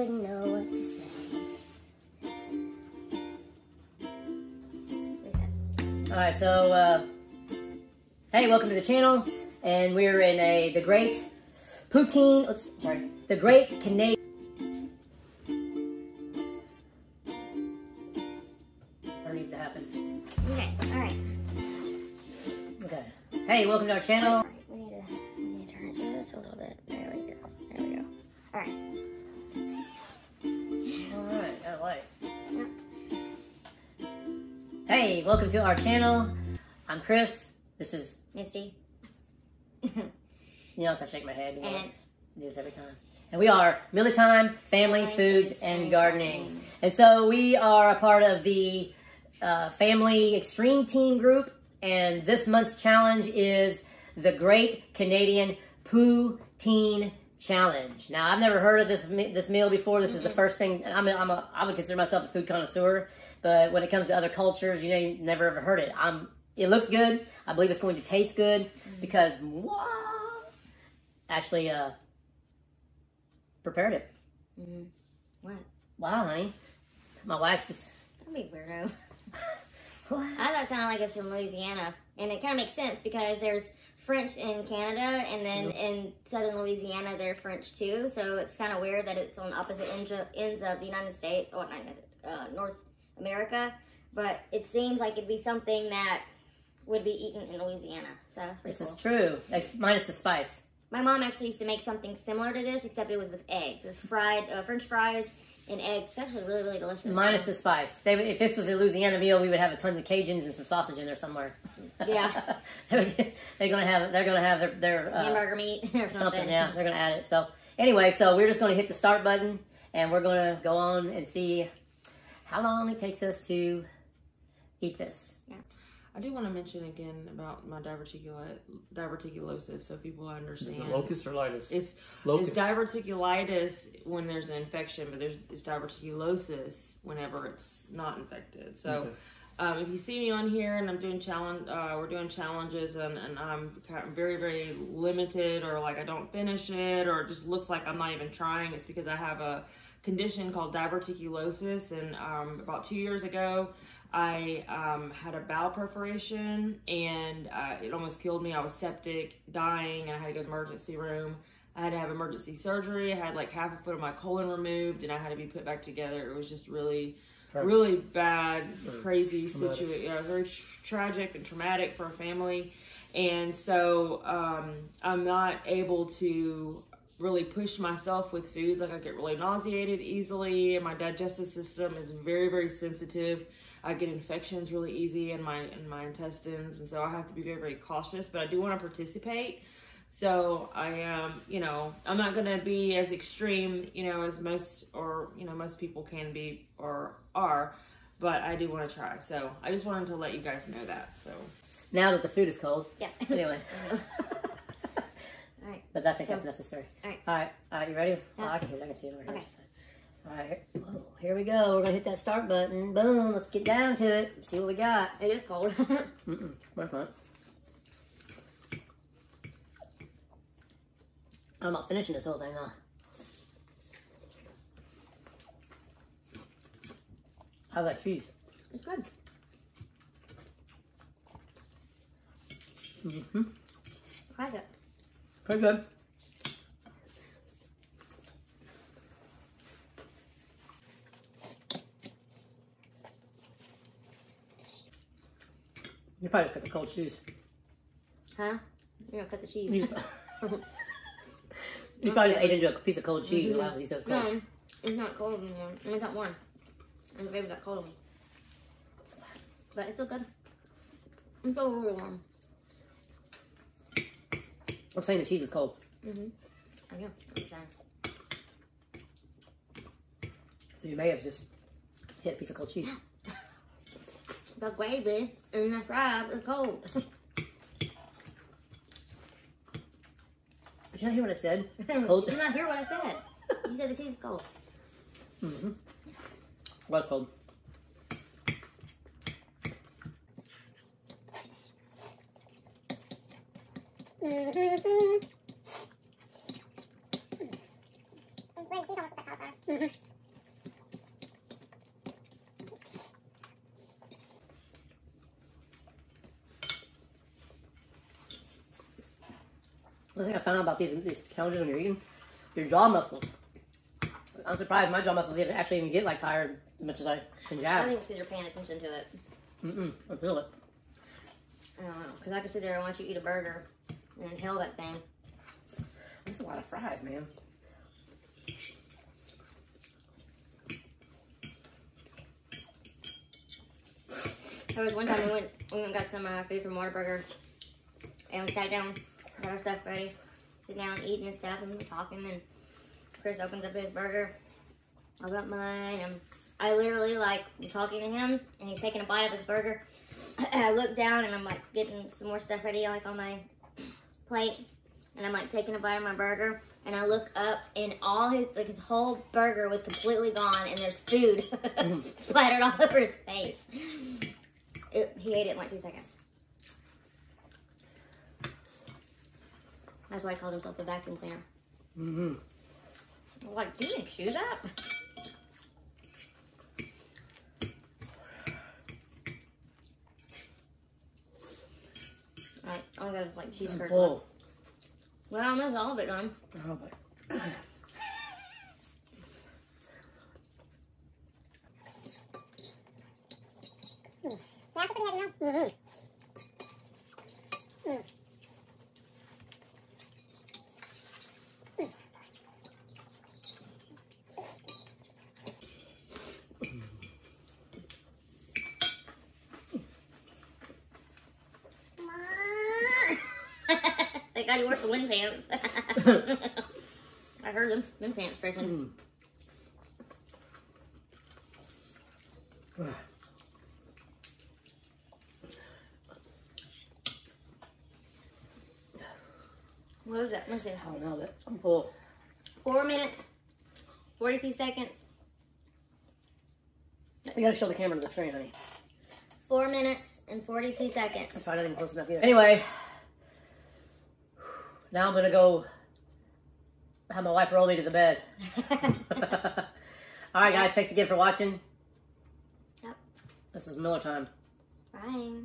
she wouldn't know what to say. All right, so uh, hey, welcome to the channel, and we're in a the Great Poutine. Oops, sorry, the Great Canadian. Needs to happen? Okay, alright. Okay. Hey, welcome to our channel. Hey, welcome to our channel. I'm Chris. This is Misty. you notice I shake my head. You know, And- do this every time. And we are Miller Time, Family, Foods, and Gardening. And so we are a part of the uh, Family Extreme Team group. And this month's challenge is the Great Canadian Poutine Challenge. Now, I've never heard of this this meal before. This is the first thing. I'm a, I'm a, I would consider myself a food connoisseur, but when it comes to other cultures, you know, you never ever heard it. I'm. It looks good. I believe it's going to taste good because what? Actually, uh, prepared it. Mm-hmm. What? Wow, honey. My wife's just. Don't be a weirdo. What? I thought it sounded like it's from Louisiana. And it kind of makes sense because there's French in Canada and then in southern Louisiana they're French too. So it's kind of weird that it's on opposite ends of, the United States, or not uh, North America. But it seems like it'd be something that would be eaten in Louisiana. So that's pretty This cool. is true. Minus the spice. My mom actually used to make something similar to this, except it was with eggs. It's fried uh, French fries and eggs. It's actually really, really delicious. Minus the spice. They, if this was a Louisiana meal, we would have tons of Cajuns and some sausage in there somewhere. Yeah. they're gonna have. They're gonna have their their uh, hamburger meat or something. something. Yeah, they're gonna add it. So anyway, so we're just gonna hit the start button, and we're gonna go on and see how long it takes us to eat this. I do want to mention again about my diverticula- diverticulosis so people Is understand. it locust or litis? It's, locust. it's diverticulitis when there's an infection, but there's it's diverticulosis whenever it's not infected. So Okay. um, if you see me on here and I'm doing challenge, uh, we're doing challenges and, and I'm very very limited or like I don't finish it or it just looks like I'm not even trying. It's because I have a condition called diverticulosis and um, about two years ago I um, had a bowel perforation and uh, it almost killed me. I was septic, dying, and I had to go to the emergency room. I had to have emergency surgery. I had like half a foot of my colon removed, and I had to be put back together. It was just really, really bad, crazy situation. Yeah, very tr- tragic and traumatic for a family. And so um, I'm not able to really push myself with foods. Like I get really nauseated easily, and my digestive system is very, very sensitive. I get infections really easy in my in my intestines, and so I have to be very, very cautious. But I do want to participate. So I am, you know, I'm not gonna be as extreme, you know, as most or you know most people can be or are, but I do want to try. So I just wanted to let you guys know that. So Now that the food is cold. Yes. Anyway. All right. But I think that's necessary. All right. All right. All right. You ready? Yeah. Oh, I can, I can see it over here. Okay. All right. Whoa, here we go. We're gonna hit that start button. Boom. Let's get down to it. See what we got. It is cold. Mm-mm. Where's that? I'm not finishing this whole thing, huh? How's that cheese? it's good. Mm-hmm. Try it. Pretty good. You probably just got the cold cheese. Huh? You're gonna cut the cheese. You, you probably just ate into a piece of cold cheese. Wow, he says cold. No, it's not cold anymore. I not warm. And the baby got cold on me. But it's still good. It's still really warm. I'm saying the cheese is cold. Mm-hmm. I know. I'm sorry. So you may have just hit a piece of cold cheese. The gravy and the fries is cold. Did you not hear what I said? It's cold. you did not hear what I said. You said the cheese is cold. mm-hmm. Was cold. Mm-hmm. When she's almost stuck out there. I think I found out about these these challenges when you're eating your jaw muscles. I'm surprised my jaw muscles even actually even get like tired as much as I can jab. I think it's because you're paying attention to it. Mm-mm, I feel it. I don't know. Because I can sit there and watch you eat a burger and inhale that thing. That's a lot of fries, man. There was one time we went we went and got some uh, food from Whataburger, and we sat down, got our stuff ready, sit down eating and stuff, and we're talking. And Chris opens up his burger, I got mine, and I literally like I'm talking to him, and he's taking a bite of his burger. And I look down, and I'm like getting some more stuff ready, like on my plate, and I'm like taking a bite of my burger, and I look up, and all his like his whole burger was completely gone, and there's food splattered all over his face. It, he ate it in like two seconds. That's why he calls himself the vacuum cleaner. Mm-hmm. Like, do you make shoes up? Alright, I'll go like cheese curds. Full. Well, almost all of it done. Oh, boy. That's pretty heavy now. Mm-hmm. Mm. Thank God you wore some wind pants. I heard them wind pants person. Mm. What was that? Let's see. I don't know that. I'm full. Four minutes, 42 seconds, You gotta show the camera to the screen, honey. four minutes, and 42 seconds. That's probably not even close enough either. Anyway, now I'm gonna go have my wife roll me to the bed. All right, guys. Thanks again for watching. Yep. This is Miller time. Bye.